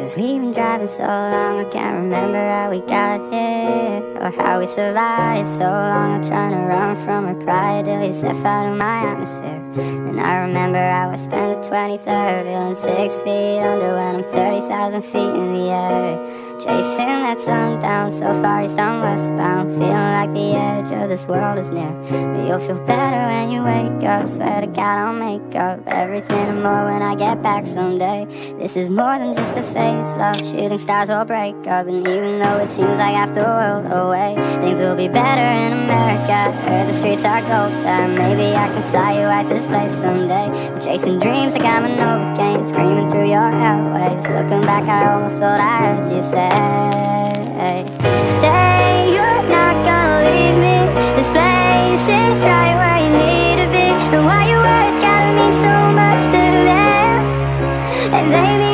Cause we've been driving so long I can't remember how we got here Or how we survived. So long I'm trying to run from my pride Till you step out of my atmosphere. And I remember how I spent the 23rd Feeling six feet under when I'm 30,000 feet in the air. Chasing that sun down so far east I'm westbound Feeling like the edge of this world is near. But you'll feel better when you wake up Swear to God I'll make up everything and more when I get back someday. This is more than just a phase Love shooting stars will break up. And even though it seems like half the world away Things will be better in America. Heard the streets are gold there Maybe I can fly you at this place someday. I'm chasing dreams like I'm a Novocaine Screaming through your airwaves. Looking back I almost thought I heard you say Stay, you're not gonna leave me. This place is right mean so much to them And they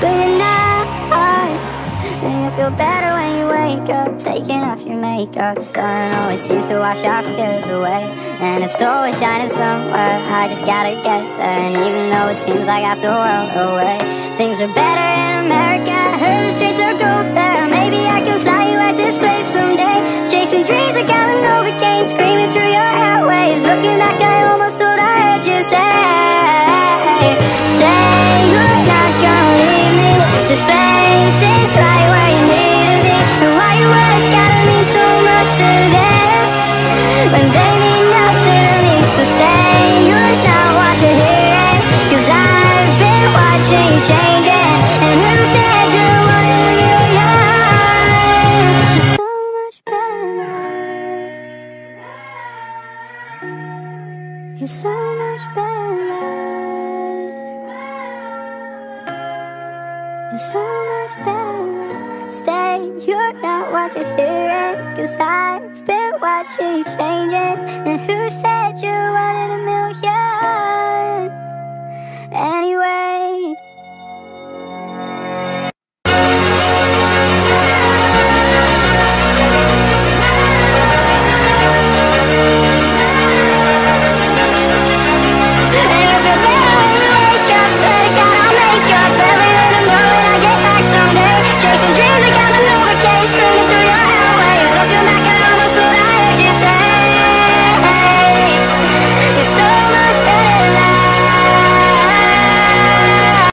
But you're not and you feel better when you wake up. Taking off your makeup Sun always seems to wash our fears away. And it's always shining somewhere. I just gotta get there. And even though it seems like I half the world away Things are better in America You're so much better You're so much better. Stay, you're not what you're hearing Cause I've been watching you changing And who